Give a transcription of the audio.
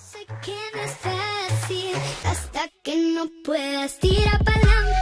Sé que no es fácil hasta que no puedas tirar para adelante.